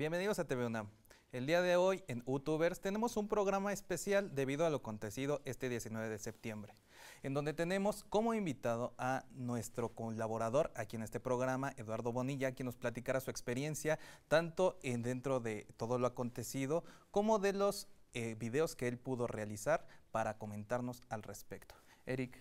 Bienvenidos a TV UNAM. El día de hoy en YouTubers tenemos un programa especial debido a lo acontecido este 19 de septiembre, en donde tenemos como invitado a nuestro colaborador aquí en este programa, Eduardo Bonilla, quien nos platicará su experiencia tanto en dentro de todo lo acontecido como de los eh, videos que él pudo realizar para comentarnos al respecto. Eric,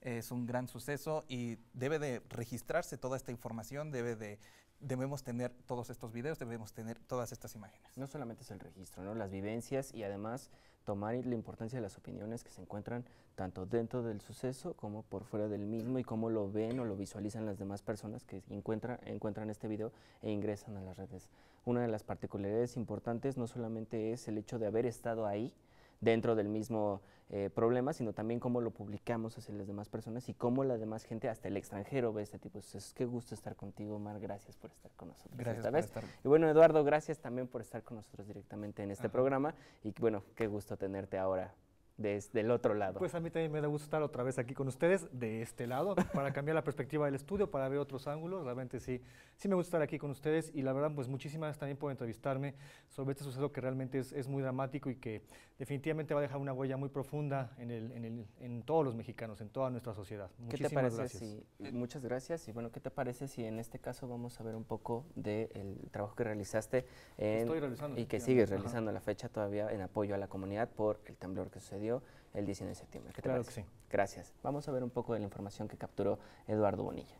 es un gran suceso y debe de registrarse toda esta información, debe de debemos tener todos estos videos, debemos tener todas estas imágenes. No solamente es el registro, ¿no? las vivencias y además tomar la importancia de las opiniones que se encuentran tanto dentro del suceso como por fuera del mismo y cómo lo ven o lo visualizan las demás personas que encuentran, encuentran este video e ingresan a las redes. Una de las particularidades importantes no solamente es el hecho de haber estado ahí, dentro del mismo eh, problema, sino también cómo lo publicamos hacia las demás personas y cómo la demás gente, hasta el extranjero, ve este tipo de cosas. Qué gusto estar contigo, Omar. Gracias por estar con nosotros. Gracias por estar. Y bueno, Eduardo, gracias también por estar con nosotros directamente en este programa. Y bueno, qué gusto tenerte ahora desde el otro lado. Pues a mí también me da gusto estar otra vez aquí con ustedes, de este lado, para cambiar la perspectiva del estudio, para ver otros ángulos. Realmente sí, sí me gusta estar aquí con ustedes y la verdad, pues muchísimas también por entrevistarme sobre este suceso que realmente es, es muy dramático y que definitivamente va a dejar una huella muy profunda en, el, en, el, en todos los mexicanos, en toda nuestra sociedad. ¿Qué te parece gracias. Si, muchas gracias y bueno, ¿qué te parece si en este caso vamos a ver un poco del trabajo que realizaste y que sigues realizando a la fecha todavía en apoyo a la comunidad por el temblor que sucedió el 19 de septiembre. ¿Qué te claro parece? que sí. Gracias. Vamos a ver un poco de la información que capturó Eduardo Bonilla.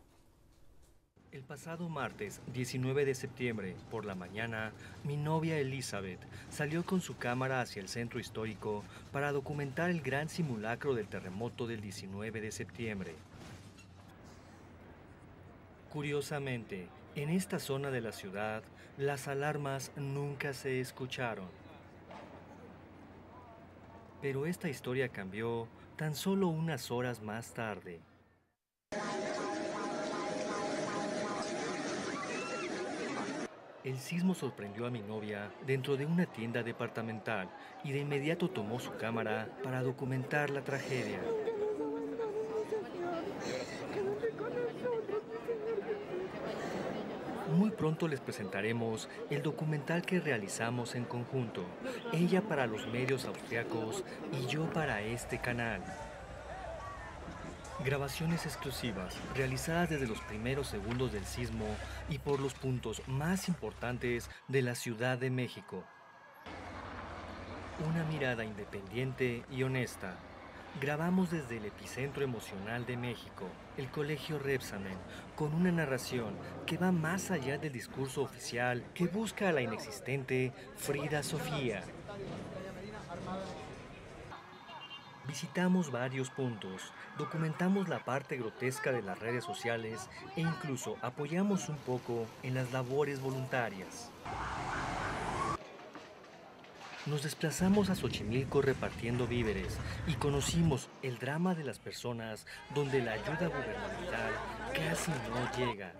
El pasado martes 19 de septiembre, por la mañana, mi novia Elizabeth salió con su cámara hacia el centro histórico para documentar el gran simulacro del terremoto del 19 de septiembre. Curiosamente, en esta zona de la ciudad, las alarmas nunca se escucharon. Pero esta historia cambió tan solo unas horas más tarde. El sismo sorprendió a mi novia dentro de una tienda departamental y de inmediato tomó su cámara para documentar la tragedia. Muy pronto les presentaremos el documental que realizamos en conjunto, ella para los medios austriacos y yo para este canal. Grabaciones exclusivas realizadas desde los primeros segundos del sismo y por los puntos más importantes de la Ciudad de México. Una mirada independiente y honesta Grabamos desde el epicentro emocional de México, el Colegio Repsamen, con una narración que va más allá del discurso oficial que busca a la inexistente Frida Sofía. Visitamos varios puntos, documentamos la parte grotesca de las redes sociales e incluso apoyamos un poco en las labores voluntarias. Nos desplazamos a Xochimilco repartiendo víveres y conocimos el drama de las personas donde la ayuda gubernamental casi no llega.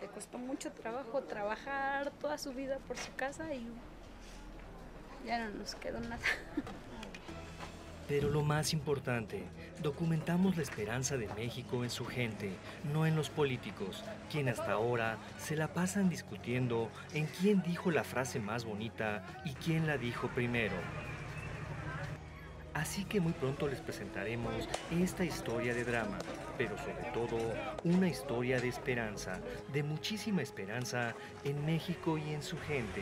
Le costó mucho trabajo trabajar toda su vida por su casa y ya no nos quedó nada. Pero lo más importante, documentamos la esperanza de México en su gente, no en los políticos, quienes hasta ahora se la pasan discutiendo en quién dijo la frase más bonita y quién la dijo primero. Así que muy pronto les presentaremos esta historia de drama, pero sobre todo una historia de esperanza, de muchísima esperanza en México y en su gente.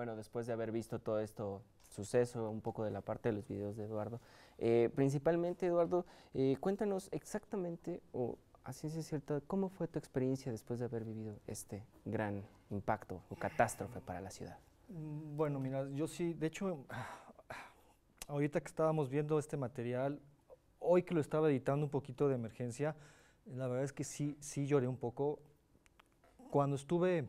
Bueno, después de haber visto todo esto suceso, un poco de la parte de los videos de Eduardo, eh, principalmente Eduardo, eh, cuéntanos exactamente o así es cierto, ¿cómo fue tu experiencia después de haber vivido este gran impacto o catástrofe para la ciudad? Bueno, mira, yo sí, de hecho, ahorita que estábamos viendo este material, hoy que lo estaba editando un poquito de emergencia, la verdad es que sí, sí lloré un poco. Cuando estuve,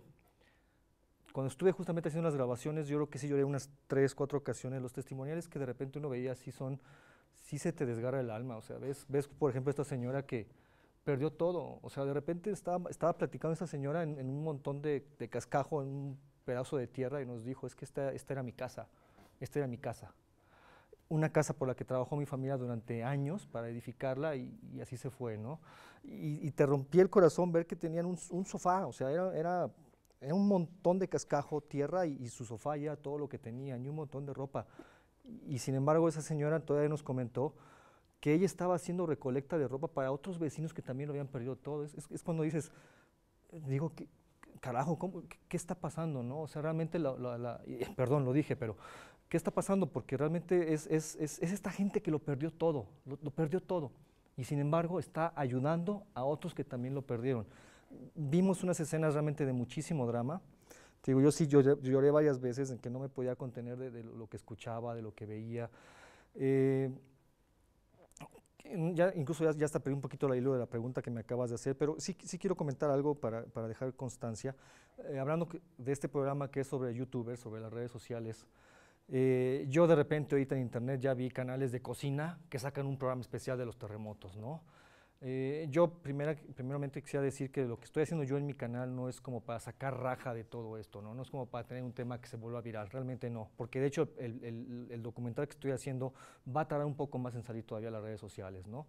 cuando estuve justamente haciendo las grabaciones, yo creo que sí lloré unas tres, cuatro ocasiones. Los testimoniales que de repente uno veía sí son, sí se te desgarra el alma. O sea, ves, ves por ejemplo, esta señora que perdió todo. O sea, de repente estaba, estaba platicando esta señora en, un montón de, de, cascajo, en un pedazo de tierra y nos dijo, es que esta, esta era mi casa, esta era mi casa una casa por la que trabajó mi familia durante años para edificarla y, así se fue, ¿no? Y, te rompí el corazón ver que tenían un, sofá, o sea, era, era, un montón de cascajo, tierra y, su sofá ya todo lo que tenían y un montón de ropa. Y sin embargo esa señora todavía nos comentó que ella estaba haciendo recolecta de ropa para otros vecinos que también lo habían perdido todo. Es, cuando dices, digo, ¿qué, carajo, qué, está pasando? ¿no? O sea, realmente, la, perdón, lo dije, pero ¿Qué está pasando? Porque realmente es, es, es, esta gente que lo perdió todo, lo, perdió todo. Y sin embargo está ayudando a otros que también lo perdieron. Vimos unas escenas realmente de muchísimo drama. Te digo, yo sí lloré, varias veces en que no me podía contener de, lo que escuchaba, de lo que veía. Eh, ya, incluso ya, ya, hasta perdí un poquito la hilo de la pregunta que me acabas de hacer, pero sí, sí quiero comentar algo para, para dejar constancia. Eh, hablando de este programa que es sobre youtubers, sobre las redes sociales, eh, yo de repente ahorita en internet ya vi canales de cocina que sacan un programa especial de los terremotos, ¿no? Eh, yo primera, primeramente quisiera decir que lo que estoy haciendo yo en mi canal no es como para sacar raja de todo esto, ¿no? No es como para tener un tema que se vuelva viral, realmente no, porque de hecho el, el, documental que estoy haciendo va a tardar un poco más en salir todavía a las redes sociales, ¿no?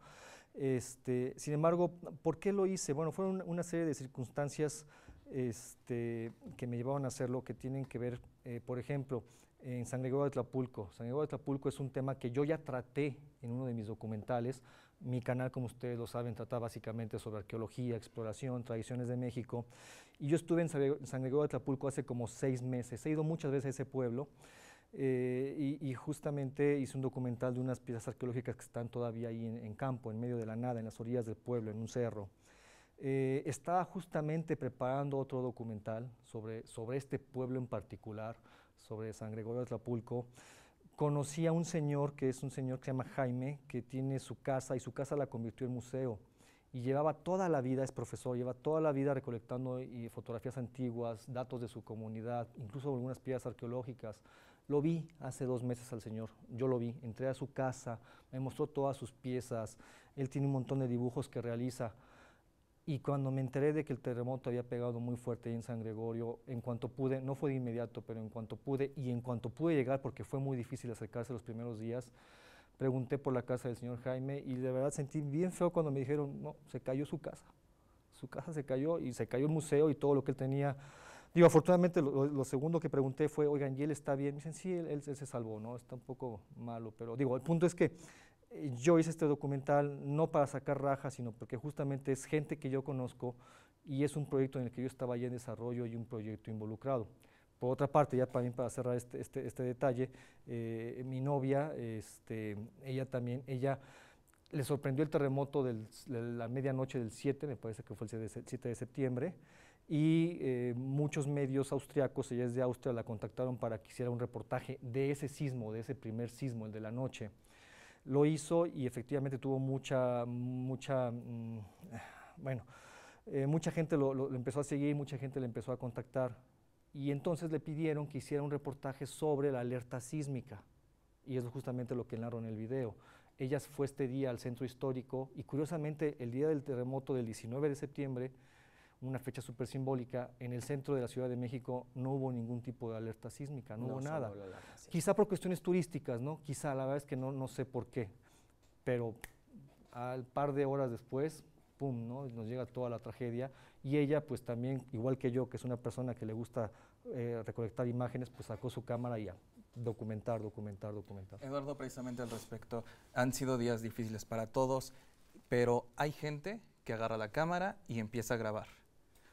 Este, sin embargo, ¿por qué lo hice? Bueno, fueron una serie de circunstancias este, que me llevaron a hacerlo, que tienen que ver, eh, por ejemplo, en San Gregorio de Tlapulco. San Gregorio de Tlapulco es un tema que yo ya traté en uno de mis documentales. Mi canal, como ustedes lo saben, trata básicamente sobre arqueología, exploración, tradiciones de México. Y yo estuve en San Gregorio de Tlapulco hace como seis meses. He ido muchas veces a ese pueblo eh, y, justamente hice un documental de unas piezas arqueológicas que están todavía ahí en, campo, en medio de la nada, en las orillas del pueblo, en un cerro. Eh, estaba justamente preparando otro documental sobre, sobre este pueblo en particular, sobre San Gregorio de Tlapulco, conocí a un señor que es un señor que se llama Jaime, que tiene su casa y su casa la convirtió en museo. Y llevaba toda la vida, es profesor, lleva toda la vida recolectando fotografías antiguas, datos de su comunidad, incluso algunas piezas arqueológicas. Lo vi hace dos meses al señor, yo lo vi, entré a su casa, me mostró todas sus piezas, él tiene un montón de dibujos que realiza. Y cuando me enteré de que el terremoto había pegado muy fuerte en San Gregorio, en cuanto pude, no fue de inmediato, pero en cuanto pude, y en cuanto pude llegar, porque fue muy difícil acercarse los primeros días, pregunté por la casa del señor Jaime y de verdad sentí bien feo cuando me dijeron, no, se cayó su casa. Su casa se cayó y se cayó el museo y todo lo que él tenía. Digo, afortunadamente lo, segundo que pregunté fue, oigan, ¿y él está bien? Me dicen, sí, él, él, se salvó, ¿no? Está un poco malo, pero digo, el punto es que yo hice este documental no para sacar rajas, sino porque justamente es gente que yo conozco y es un proyecto en el que yo estaba ya en desarrollo y un proyecto involucrado. Por otra parte, ya para, para cerrar este, este, este detalle, eh, mi novia, este, ella también, ella le sorprendió el terremoto de la medianoche del 7, me parece que fue el 7 de septiembre, y eh, muchos medios austriacos, ella es de Austria, la contactaron para que hiciera un reportaje de ese sismo, de ese primer sismo, el de la noche lo hizo y efectivamente tuvo mucha, mucha, mm, bueno, eh, mucha gente lo, empezó a seguir, mucha gente le empezó a contactar y entonces le pidieron que hiciera un reportaje sobre la alerta sísmica y es justamente lo que narro en el video. Ella fue este día al centro histórico y curiosamente el día del terremoto del 19 de septiembre una fecha súper simbólica, en el centro de la Ciudad de México no hubo ningún tipo de alerta sísmica, no, hubo nada. Quizá por cuestiones turísticas, ¿no? Quizá, la verdad es que no, no sé por qué, pero al par de horas después, pum, ¿no? Nos llega toda la tragedia y ella, pues también, igual que yo, que es una persona que le gusta eh, recolectar imágenes, pues sacó su cámara y a documentar, documentar, documentar. Eduardo, precisamente al respecto, han sido días difíciles para todos, pero hay gente que agarra la cámara y empieza a grabar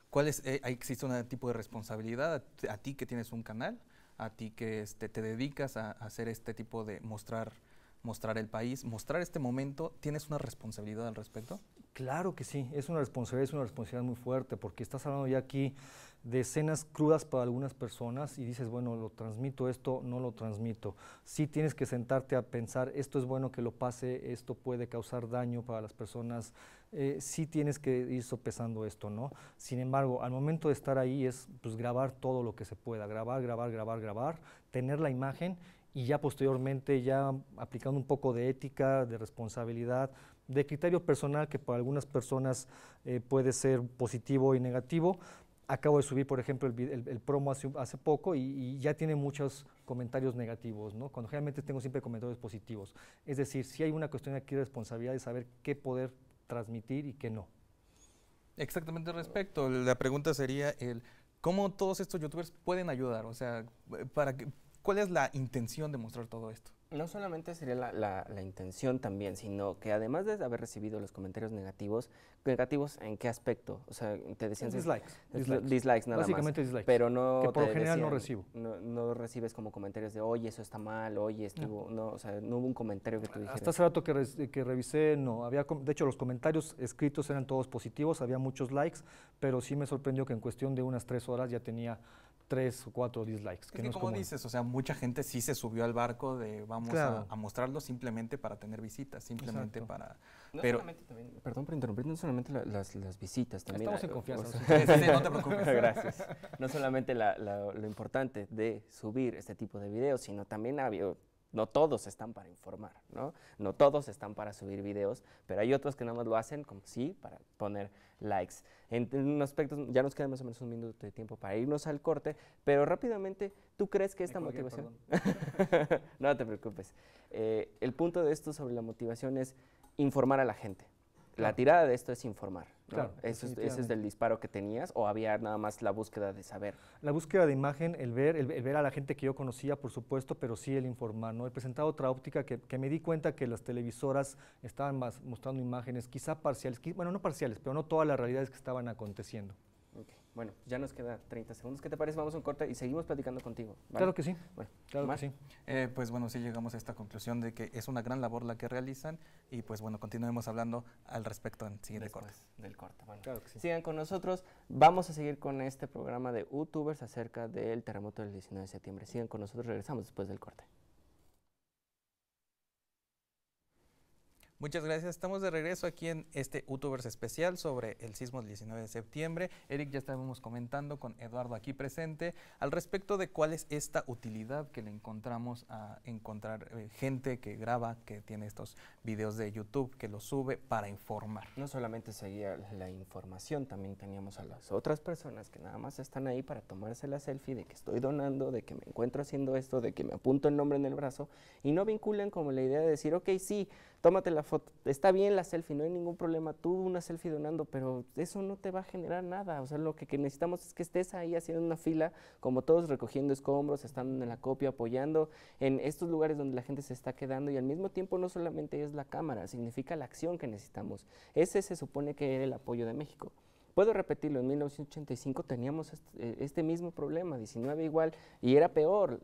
¿Cuál es, eh, existe un tipo de responsabilidad a, ti que tienes un canal, a ti que este, te dedicas a, hacer este tipo de mostrar mostrar el país, mostrar este momento, ¿tienes una responsabilidad al respecto? Claro que sí, es una responsabilidad, es una responsabilidad muy fuerte, porque estás hablando ya aquí de escenas crudas para algunas personas y dices, bueno, lo transmito esto, no lo transmito. Sí tienes que sentarte a pensar, esto es bueno que lo pase, esto puede causar daño para las personas, eh, sí tienes que ir sopesando esto, ¿no? Sin embargo, al momento de estar ahí es pues, grabar todo lo que se pueda, grabar, grabar, grabar, grabar, tener la imagen y ya posteriormente, ya aplicando un poco de ética, de responsabilidad, de criterio personal que para algunas personas eh, puede ser positivo y negativo, acabo de subir, por ejemplo, el, promo hace, hace poco y, ya tiene muchos comentarios negativos, ¿no? Cuando generalmente tengo siempre comentarios positivos. Es decir, si hay una cuestión aquí de responsabilidad de saber qué poder transmitir y qué no. Exactamente respecto. La pregunta sería el cómo todos estos youtubers pueden ayudar, o sea, para que, ¿cuál es la intención de mostrar todo esto? No solamente sería la, la, intención también, sino que además de haber recibido los comentarios negativos, negativos en qué aspecto? O sea, te decían... Dislikes. Dislikes, nada Básicamente dislikes. Pero no... Que por lo general no recibo. No, no, recibes como comentarios de, oye, eso está mal, oye, estuvo... No. o sea, no hubo un comentario que tú dijeras. Hasta hace rato que, que revisé, no. Había, de hecho, los comentarios escritos eran todos positivos, había muchos likes, pero sí me sorprendió que en cuestión de unas tres horas ya tenía tres o cuatro dislikes. que, no es como dices, o sea, mucha gente sí se subió al barco de vamos a, mostrarlo simplemente para tener visitas, simplemente para... pero, perdón por interrumpir, no solamente las, las, visitas, también... Estamos en confianza. sí, no te preocupes. Gracias. No solamente lo importante de subir este tipo de videos, sino también había no todos están para informar, ¿no? No todos están para subir videos, pero hay otros que nada más lo hacen como sí, para poner likes. En, un aspecto, ya nos queda más o menos un minuto de tiempo para irnos al corte, pero rápidamente, ¿tú crees que esta motivación... no te preocupes. Eh, el punto de esto sobre la motivación es informar a la gente. La tirada de esto es informar. Claro, ¿Ese es del disparo que tenías o había nada más la búsqueda de saber? La búsqueda de imagen, el ver, el, ver a la gente que yo conocía, por supuesto, pero sí el informar. ¿no? He presentado otra óptica que, que me di cuenta que las televisoras estaban más mostrando imágenes, quizá parciales, bueno, no parciales, pero no todas las realidades que estaban aconteciendo. Bueno, ya nos queda 30 segundos. ¿Qué te parece? Vamos a un corte y seguimos platicando contigo. Claro que sí. Bueno, claro que sí. Eh, pues bueno, sí llegamos a esta conclusión de que es una gran labor la que realizan y pues bueno, continuemos hablando al respecto en siguiente corte. del corte. Bueno, claro que sí. Sigan con nosotros. Vamos a seguir con este programa de YouTubers acerca del terremoto del 19 de septiembre. Sigan con nosotros, regresamos después del corte. Muchas gracias. Estamos de regreso aquí en este YouTubers especial sobre el sismo del 19 de septiembre. Eric, ya estábamos comentando con Eduardo aquí presente al respecto de cuál es esta utilidad que le encontramos a encontrar eh, gente que graba, que tiene estos videos de YouTube, que los sube para informar. No solamente seguía la información, también teníamos a las otras personas que nada más están ahí para tomarse la selfie de que estoy donando, de que me encuentro haciendo esto, de que me apunto el nombre en el brazo y no vinculan como la idea de decir, ok, sí, tómate la foto, está bien la selfie, no hay ningún problema, tú una selfie donando, pero eso no te va a generar nada, o sea, lo que, necesitamos es que estés ahí haciendo una fila, como todos recogiendo escombros, estando en la copia, apoyando en estos lugares donde la gente se está quedando y al mismo tiempo no solamente es la cámara, significa la acción que necesitamos. Ese se supone que era el apoyo de México. Puedo repetirlo, en 1985 teníamos este, este mismo problema, 19 igual, y era peor,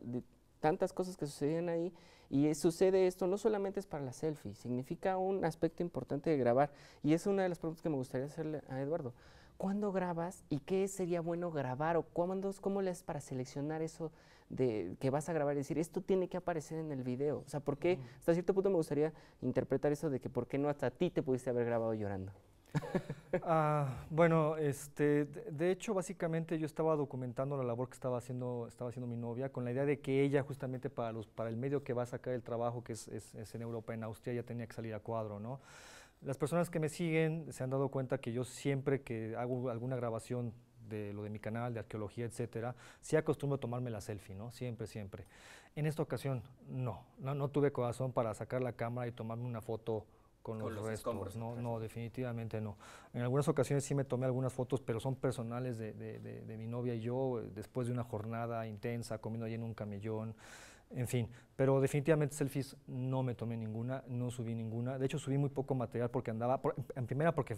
tantas cosas que sucedían ahí y sucede esto, no solamente es para la selfie, significa un aspecto importante de grabar. Y es una de las preguntas que me gustaría hacerle a Eduardo. ¿Cuándo grabas y qué sería bueno grabar o cuándo, cómo le haces para seleccionar eso de que vas a grabar y decir, esto tiene que aparecer en el video? O sea, ¿por qué? Hasta cierto punto me gustaría interpretar eso de que por qué no hasta ti te pudiste haber grabado llorando. Ah, bueno, este, de, hecho, básicamente yo estaba documentando la labor que estaba haciendo, estaba haciendo mi novia, con la idea de que ella, justamente para, el medio que va a sacar el trabajo, que es, es, en Europa, en Austria, ya tenía que salir a cuadro, ¿no? Las personas que me siguen se han dado cuenta que yo siempre que hago alguna grabación de lo de mi canal, de arqueología, etcétera, sí acostumbro a tomarme la selfie, ¿no? Siempre, siempre. En esta ocasión, no, no, no tuve corazón para sacar la cámara y tomarme una foto con, los, restos. No, no, definitivamente no. En algunas ocasiones sí me tomé algunas fotos, pero son personales de, de, de, mi novia y yo, después de una jornada intensa, comiendo allí en un camellón, en fin. Pero definitivamente selfies no me tomé ninguna, no subí ninguna. De hecho, subí muy poco material porque andaba, en primera porque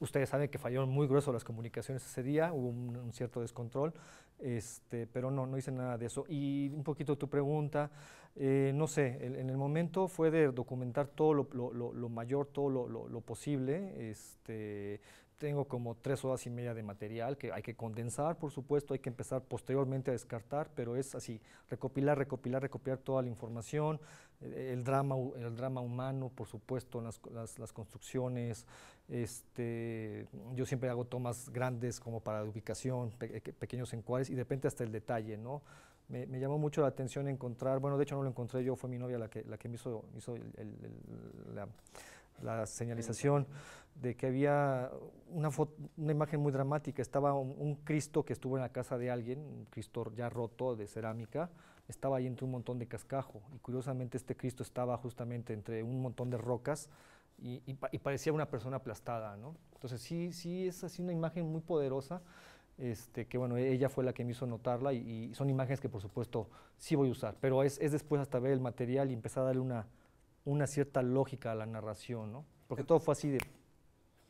ustedes saben que fallaron muy grueso las comunicaciones ese día, hubo un, cierto descontrol, este, pero no, no hice nada de eso. Y un poquito tu pregunta, Eh, no sé, en el momento fue de documentar todo lo, mayor, todo lo, posible. Este, tengo como tres horas y media de material que hay que condensar, por supuesto, hay que empezar posteriormente a descartar, pero es así, recopilar, recopilar, recopilar toda la información, eh, el drama, el drama humano, por supuesto, las, las, construcciones. Este, yo siempre hago tomas grandes como para ubicación, pequeños encuadres y de repente hasta el detalle, ¿no? Me, llamó mucho la atención encontrar, bueno, de hecho no lo encontré yo, fue mi novia la que, la que me hizo, hizo la, señalización de que había una, una imagen muy dramática. Estaba un, Cristo que estuvo en la casa de alguien, un Cristo ya roto de cerámica, estaba ahí entre un montón de cascajo. Y curiosamente este Cristo estaba justamente entre un montón de rocas y, parecía una persona aplastada. ¿no? Entonces sí, sí es así una imagen muy poderosa. Este, que bueno, ella fue la que me hizo notarla y, son imágenes que por supuesto sí voy a usar, pero es, es después hasta ver el material y empezar a darle una, una cierta lógica a la narración, ¿no? Porque todo fue así de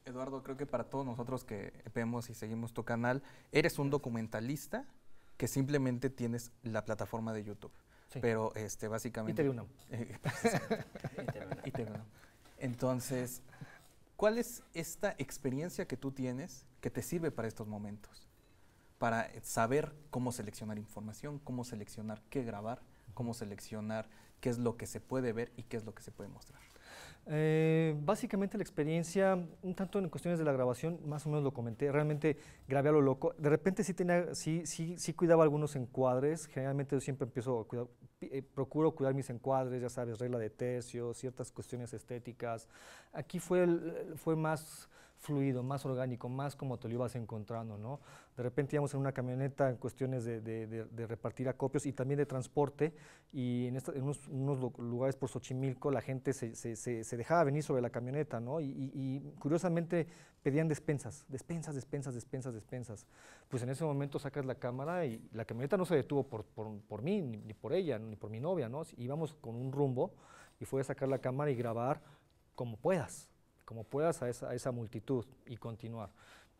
Eduardo, creo que para todos nosotros que vemos y seguimos tu canal, eres un documentalista que simplemente tienes la plataforma de YouTube. Pero este, básicamente... Y te y te Entonces, ¿cuál es esta experiencia que tú tienes que te sirve para estos momentos? Para saber cómo seleccionar información, cómo seleccionar qué grabar, cómo seleccionar qué es lo que se puede ver y qué es lo que se puede mostrar. Eh, básicamente la experiencia, un tanto en cuestiones de la grabación, más o menos lo comenté, realmente grabé a lo loco. De repente sí, tenía, sí, sí, sí cuidaba algunos encuadres, generalmente yo siempre empiezo a cuidar, eh, procuro cuidar mis encuadres, ya sabes, regla de tercio, ciertas cuestiones estéticas. Aquí fue, fue más fluido, más orgánico, más como te lo ibas encontrando, ¿no? De repente íbamos en una camioneta en cuestiones de, de, repartir acopios y también de transporte y en, en unos, lugares por Xochimilco la gente se, se, se, dejaba venir sobre la camioneta, ¿no? Y, y, curiosamente pedían despensas, despensas, despensas, despensas, despensas. Pues en ese momento sacas la cámara y la camioneta no se detuvo por, por, por mí, ni, ni, por ella, ni por mi novia, ¿no? Íbamos con un rumbo y fue a sacar la cámara y grabar como puedas, como puedas a esa, a esa multitud y continuar.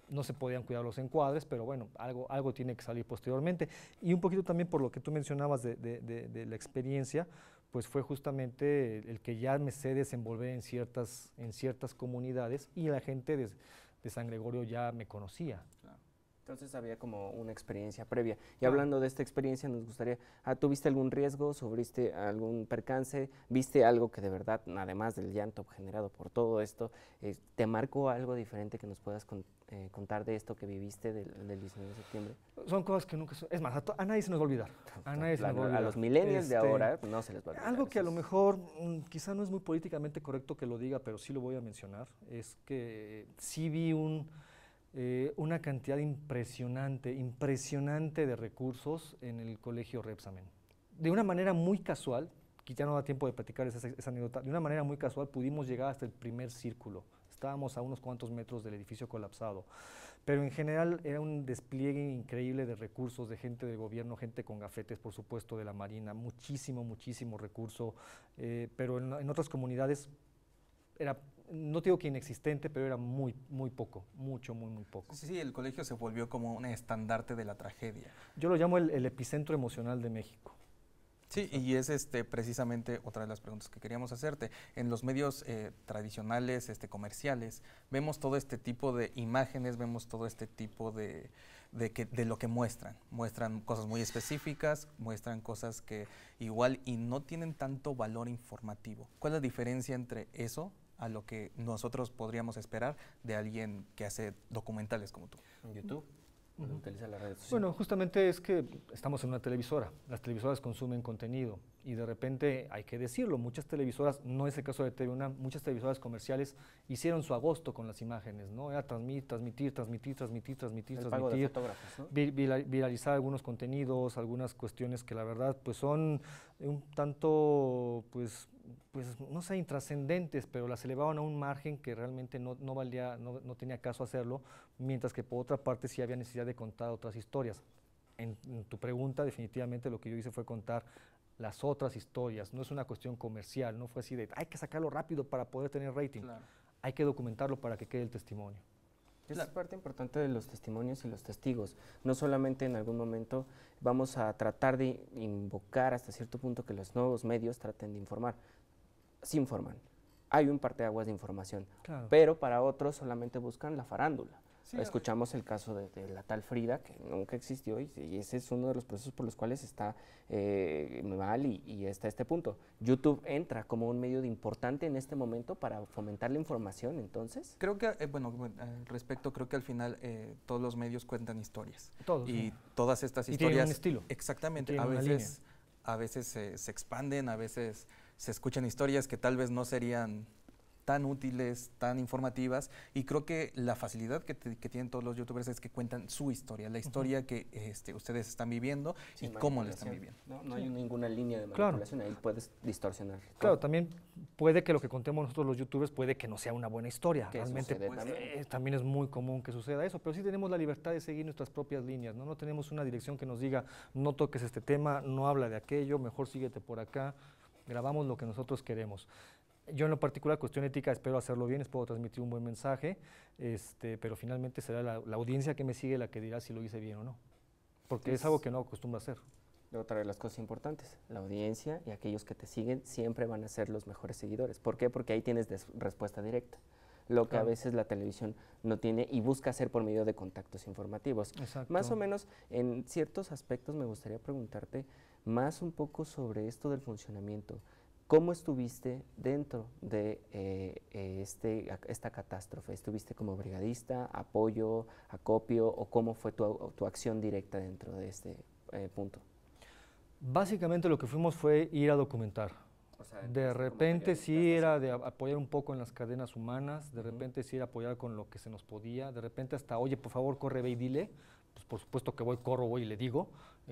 No se podían cuidar los encuadres, pero bueno, algo, algo tiene que salir posteriormente. Y un poquito también por lo que tú mencionabas de, la experiencia, pues fue justamente el, que ya me sé desenvolver en ciertas, en ciertas comunidades y la gente de San Gregorio ya me conocía. Entonces había como una experiencia previa. Y hablando de esta experiencia, nos gustaría, ah, ¿tuviste algún riesgo? ¿Sufriste algún percance? ¿Viste algo que de verdad, además del llanto generado por todo esto, eh, te marcó algo diferente que nos puedas eh, contar de esto que viviste del, 19 de septiembre? Son cosas que nunca... Es más, a, nadie se nos va a olvidar. A nadie se nos va a olvidar. A los millennials de este, ahora no se les va a olvidar. Algo que a lo mejor, mm, quizá no es muy políticamente correcto que lo diga, pero sí lo voy a mencionar, es que sí vi un eh, una cantidad impresionante, impresionante de recursos en el colegio Repsamen. De una manera muy casual, que ya no da tiempo de platicar esa, anécdota, de una manera muy casual pudimos llegar hasta el primer círculo. Estábamos a unos cuantos metros del edificio colapsado. Pero en general era un despliegue increíble de recursos, de gente del gobierno, gente con gafetes, por supuesto, de la Marina, muchísimo, muchísimo recurso. Eh, pero en, en otras comunidades era no digo que inexistente, pero era muy, muy poco, mucho, muy, muy poco. Sí, sí, el colegio se volvió como un estandarte de la tragedia. Yo lo llamo el, epicentro emocional de México. Sí, y es este, precisamente otra de las preguntas que queríamos hacerte. En los medios eh, tradicionales, este, comerciales, vemos todo este tipo de imágenes, vemos todo este tipo de, de, que, de lo que muestran. Muestran cosas muy específicas, muestran cosas que igual y no tienen tanto valor informativo. ¿Cuál es la diferencia entre eso a lo que nosotros podríamos esperar de alguien que hace documentales como tú. En YouTube. Bueno, justamente es que estamos en una televisora, las televisoras consumen contenido y de repente hay que decirlo, muchas televisoras, no es el caso de TV muchas televisoras comerciales hicieron su agosto con las imágenes, ¿no? Era transmitir, transmitir, transmitir, transmitir, transmitir, transmitir, viralizar algunos contenidos, algunas cuestiones que la verdad pues son un tanto pues pues no sé, intrascendentes, pero las elevaban a un margen que realmente no, no valía, no, no, tenía caso hacerlo, mientras que por otra parte sí había necesidad de contar otras historias. En, tu pregunta, definitivamente lo que yo hice fue contar las otras historias, no es una cuestión comercial, no fue así de hay que sacarlo rápido para poder tener rating, hay que documentarlo para que quede el testimonio. Es parte importante de los testimonios y los testigos. No solamente en algún momento vamos a tratar de invocar hasta cierto punto que los nuevos medios traten de informar. Sí informan. Hay un parte de aguas de información. Pero para otros solamente buscan la farándula. Escuchamos el caso de, la tal Frida, que nunca existió, y, ese es uno de los procesos por los cuales está eh, mal y, está este punto. YouTube entra como un medio de importante en este momento para fomentar la información, entonces. Creo que, eh, bueno, al respecto, creo que al final eh, todos los medios cuentan historias. Todos. Y todas estas historias. Y tienen un estilo. Exactamente. A veces, a veces se expanden, a veces se escuchan historias que tal vez no serían tan útiles, tan informativas y creo que la facilidad que, tienen todos los youtubers es que cuentan su historia, la historia que este, ustedes están viviendo y cómo la están viviendo. No, hay ninguna línea de manipulación, ahí puedes distorsionar. Claro, también puede que lo que contemos nosotros los youtubers puede que no sea una buena historia, realmente pues, eh, también. es muy común que suceda eso, pero sí tenemos la libertad de seguir nuestras propias líneas, ¿no? no tenemos una dirección que nos diga no toques este tema, no habla de aquello, mejor síguete por acá, grabamos lo que nosotros queremos. Yo en lo particular, cuestión ética, espero hacerlo bien, espero transmitir un buen mensaje, este, pero finalmente será la, audiencia que me sigue la que dirá si lo hice bien o no, porque es, algo que no acostumbro a hacer. Otra de las cosas importantes, la audiencia y aquellos que te siguen siempre van a ser los mejores seguidores. ¿Por qué? Porque ahí tienes respuesta directa, lo que a veces la televisión no tiene y busca hacer por medio de contactos informativos. Más o menos, en ciertos aspectos me gustaría preguntarte más un poco sobre esto del funcionamiento. ¿Cómo estuviste dentro de eh, eh, este, esta catástrofe? ¿Estuviste como brigadista, apoyo, acopio o cómo fue tu, tu acción directa dentro de este eh, punto? Básicamente lo que fuimos fue ir a documentar. de repente sí era de apoyar un poco en las cadenas humanas, de repente sí era apoyar con lo que se nos podía, de repente hasta, oye, por favor, corre, ve y dile, pues por supuesto que voy, corro, voy y le digo,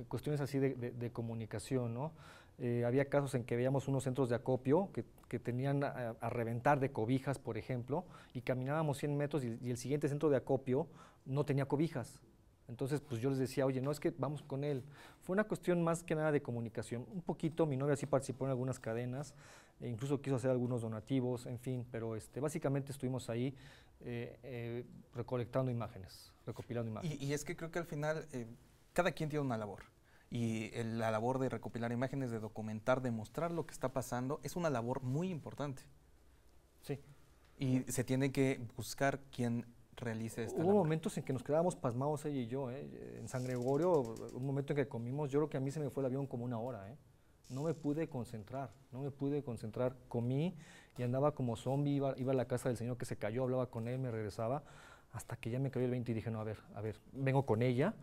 cuestiones así de, de comunicación, ¿no? Eh, había casos en que veíamos unos centros de acopio que, tenían a, reventar de cobijas, por ejemplo, y caminábamos 100 metros y, el siguiente centro de acopio no tenía cobijas. Entonces, pues yo les decía, oye, no es que vamos con él. Fue una cuestión más que nada de comunicación. Un poquito, mi novia sí participó en algunas cadenas, e incluso quiso hacer algunos donativos, en fin, pero este, básicamente estuvimos ahí eh, eh, recolectando imágenes, recopilando imágenes. Y, es que creo que al final cada quien tiene una labor y la labor de recopilar imágenes, de documentar, de mostrar lo que está pasando, es una labor muy importante. Sí. Y se tiene que buscar quién realice esta Hubo momentos en que nos quedábamos pasmados ella y yo, ¿eh? en San Gregorio, un momento en que comimos, yo creo que a mí se me fue el avión como una hora, ¿eh? no me pude concentrar, no me pude concentrar, comí y andaba como zombie, iba, iba a la casa del señor que se cayó, hablaba con él, me regresaba, hasta que ya me cayó el 20 y dije, no, a ver, a ver, vengo con ella,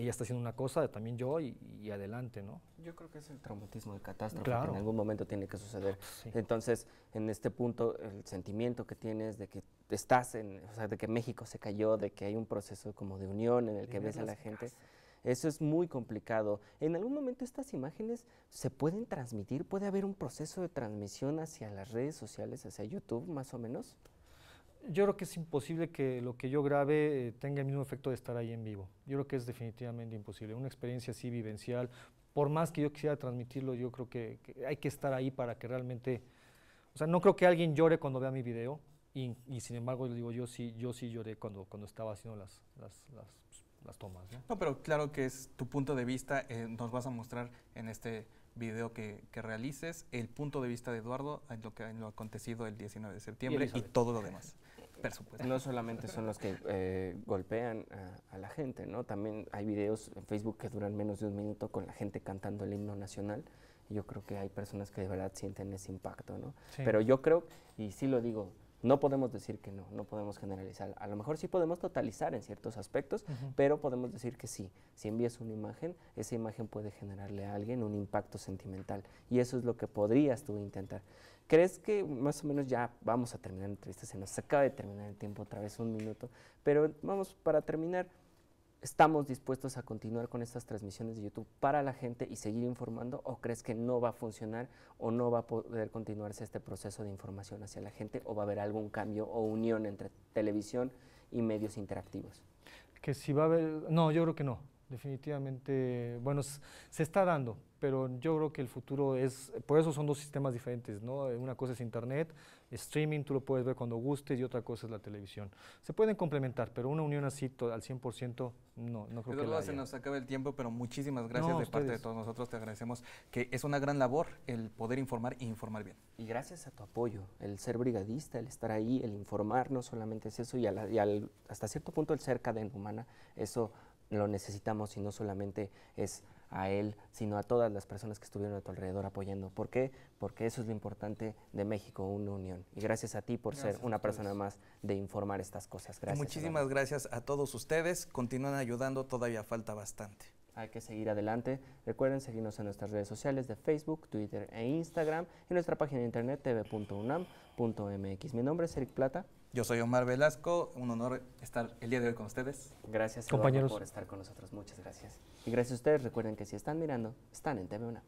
ella está haciendo una cosa, también yo y, adelante, ¿no? Yo creo que es el traumatismo de catástrofe que en algún momento tiene que suceder. Entonces, en este punto, el sentimiento que tienes de que estás en, o sea, de que México se cayó, de que hay un proceso como de unión en el que ves a la gente, eso es muy complicado. En algún momento estas imágenes se pueden transmitir, puede haber un proceso de transmisión hacia las redes sociales, hacia YouTube, más o menos. Yo creo que es imposible que lo que yo grabe eh, tenga el mismo efecto de estar ahí en vivo. Yo creo que es definitivamente imposible. Una experiencia así vivencial, por más que yo quisiera transmitirlo, yo creo que, hay que estar ahí para que realmente... O sea, no creo que alguien llore cuando vea mi video y, sin embargo, digo, yo sí, yo sí lloré cuando, cuando estaba haciendo las, las, las, tomas. ¿no? pero claro que es tu punto de vista, eh, nos vas a mostrar en este video que, que, realices el punto de vista de Eduardo en lo que en lo acontecido el 19 de septiembre y todo lo demás. No solamente son los que eh, golpean a, la gente, ¿no? También hay videos en Facebook que duran menos de un minuto con la gente cantando el himno nacional. Y yo creo que hay personas que de verdad sienten ese impacto, ¿no? Pero yo creo, y sí lo digo, no podemos decir que no, no podemos generalizar. A lo mejor sí podemos totalizar en ciertos aspectos, pero podemos decir que sí. Si envías una imagen, esa imagen puede generarle a alguien un impacto sentimental. Y eso es lo que podrías tú intentar. ¿Crees que más o menos ya vamos a terminar la entrevista? Se nos acaba de terminar el tiempo otra vez, un minuto. Pero vamos, para terminar, ¿estamos dispuestos a continuar con estas transmisiones de YouTube para la gente y seguir informando? ¿O crees que no va a funcionar o no va a poder continuarse este proceso de información hacia la gente? ¿O va a haber algún cambio o unión entre televisión y medios interactivos? Que si va a haber, no, yo creo que no. Definitivamente, bueno, s- se está dando, pero yo creo que el futuro es, por eso son dos sistemas diferentes, ¿no? Una cosa es internet, streaming, tú lo puedes ver cuando gustes y otra cosa es la televisión. Se pueden complementar, pero una unión así al 100% no, no creo que la Eduardo, se haya. nos acaba el tiempo, pero muchísimas gracias No, de parte de todos nosotros. Te agradecemos que es una gran labor el poder informar e informar bien. Y gracias a tu apoyo, el ser brigadista, el estar ahí, el informar, no solamente es eso, y, a la- y al- hasta cierto punto el ser cadena humana, eso lo necesitamos y no solamente es a él, sino a todas las personas que estuvieron a tu alrededor apoyando. ¿Por qué? Porque eso es lo importante de México, una unión. Y gracias a ti por Gracias ser una persona más de informar estas cosas. Gracias. Muchísimas Eduardo. gracias a todos ustedes. Continúan ayudando, todavía falta bastante. Hay que seguir adelante. Recuerden seguirnos en nuestras redes sociales de Facebook, Twitter e Instagram y nuestra página de internet tv.unam.mx. Mi nombre es Eric Plata. Yo soy Omar Velasco, un honor estar el día de hoy con ustedes. Gracias Eduardo, Compañeros. por estar con nosotros. Muchas gracias. Y gracias a ustedes. Recuerden que si están mirando, están en TV UNAM.